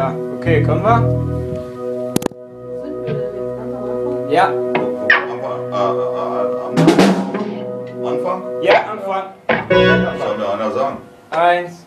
Ja, okay, können wir? Sind wir denn jetzt Ja. am Anfang? Ja, Anfang? Was Anfang? Soll mir einer sagen? Eins.